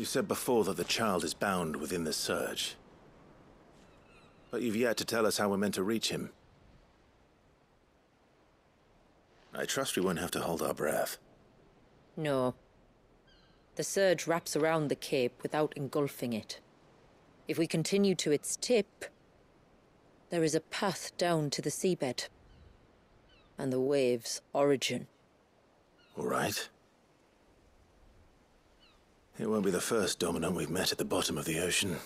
You said before that the child is bound within the surge. But you've yet to tell us how we're meant to reach him. I trust we won't have to hold our breath. No. The surge wraps around the cape without engulfing it. If we continue to its tip, there is a path down to the seabed. And the wave's origin. All right. It won't be the first dominant we've met at the bottom of the ocean.